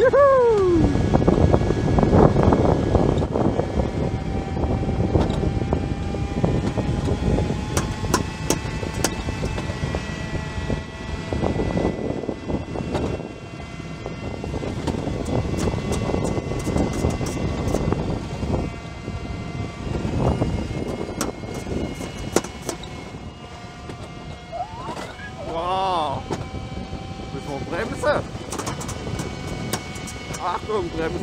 Wow! Müssen wir bremsen? Achtung, Bremse.